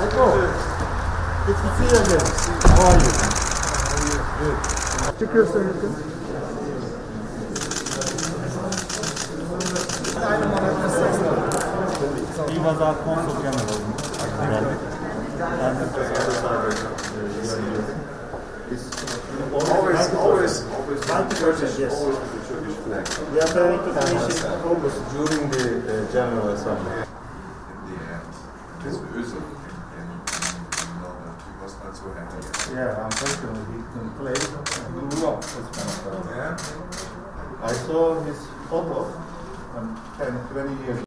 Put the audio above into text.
Good to see you again. How are you? Good. Çıkıyorsun yakın. He was our consul general. Geldik. Ben de Always, always, always. Multi-purpose, yes. Always the Turkish flag. We are planning to finish it almost during the uh, General Assembly. In the end, this Özil in, in London, he was not so Yeah, unfortunately he couldn't play. He grew up Yeah? I saw his photo um, 10, 20 years